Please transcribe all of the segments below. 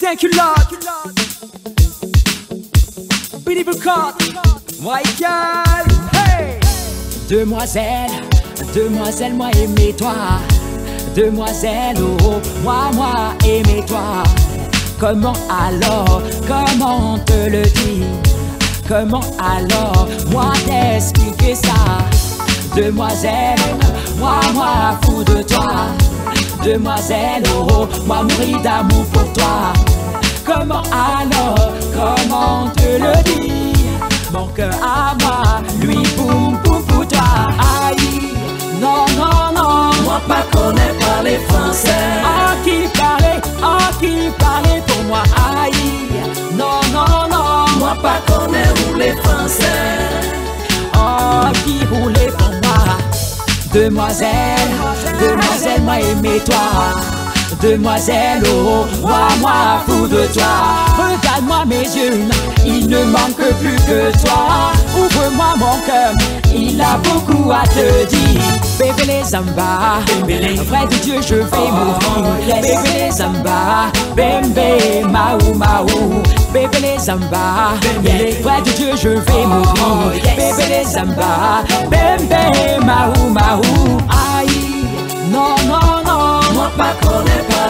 Thank you, Lord. Beautiful cut. Michael. Hey. Demoiselle, demoiselle, moi aimez-toi. Demoiselle, oh, moi, moi, aimez-toi. Comment alors, comment te le dire Comment alors, moi t'expliquer ça? Demoiselle, moi, moi, fou de toi. Demoiselle, oh, moi mourir d'amour pour toi. Comment alors, comment te le dire Mon cœur à moi, lui boum boum pour toi. Aïe, non, non, non. Moi pas connais pas les français. Ah, qui parlait, ah, qui parlait pour moi. Aïe, non, non, non. Moi pas connais où les français. Oh, qui voulait pour moi? Demoiselle, demoiselle, moi aimez-toi Demoiselle, oh, moi, moi, fou de toi Regarde-moi mes yeux, il ne manque plus que toi. Ouvre-moi mon cœur, il a beaucoup à te dire. Bébé les zamba, vrai de Dieu je vais mourir Bébé les zamba, bébé, maou, maou. Bébé les zamba, vrai de Dieu je vais mourir Bébé les zamba,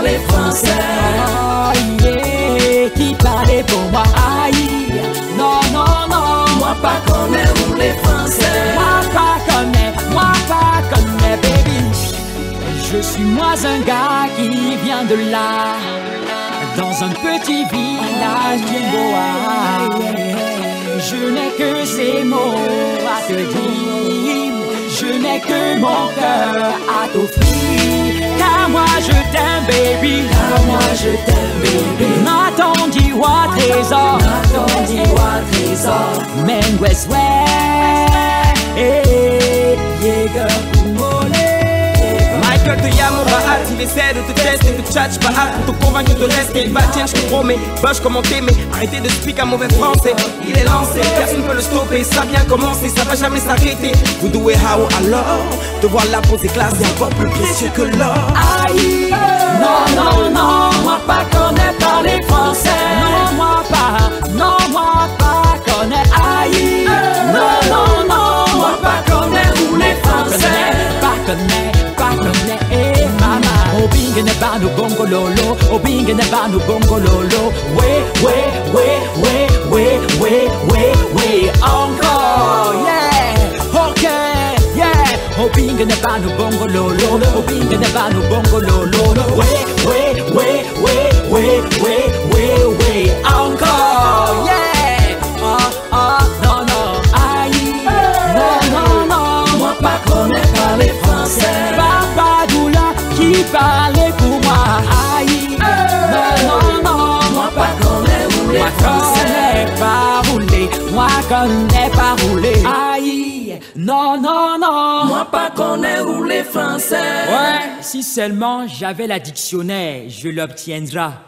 les français. Qui parlait pour moi? Aïe, non, non, non. Moi pas connais où les français. Moi pas connais, moi pas connais, baby. Je suis moi un gars qui vient de là. Dans un petit village du Bois. Je n'ai que ces mots à te dire. Je n'ai que mon cœur à t'offrir baby Car moi je t'aime, bébé. Nathan Diwa trésor Attends, dis-moi trésor. Men West West Eh, Jäger Michael te llamo Bahat, il essaie de te tester, de tchatch Bahat pour te convaincre de rester. Il va tiens, je te promets, bush comment t'aimer. Arrêtez de speak un mauvais français. Il est lancé, personne ne peut le stopper. Ça vient commencer, ça va jamais s'arrêter. Vous douez how alors Te voir la poser classe, c'est encore plus précieux que l'or. Aïe, non, non, non, moi pas connais pas les français. Non, moi pas, non, moi pas connais. Aïe, non, non, non, moi pas connais où les français. Pas connais, pas connais, eh, mama. Obingue ne ba no bongo lolo, obingue ne ba no bongo lolo. Ouais, ouais, ouais, ouais, ouais, ouais, ouais, ouais, encore, yeah, ok, yeah. Obingue ne ba no bongo lolo, obingue ne ba no bongo lolo. Ouais, qui parlait pour moi. Aïe, non, non, non. Moi pas connais où les Moi connais pas rouler, moi connais pas rouler. Aïe, non, non, non. Moi pas connais où les français. Ouais, si seulement j'avais la dictionnaire, je l'obtiendrai.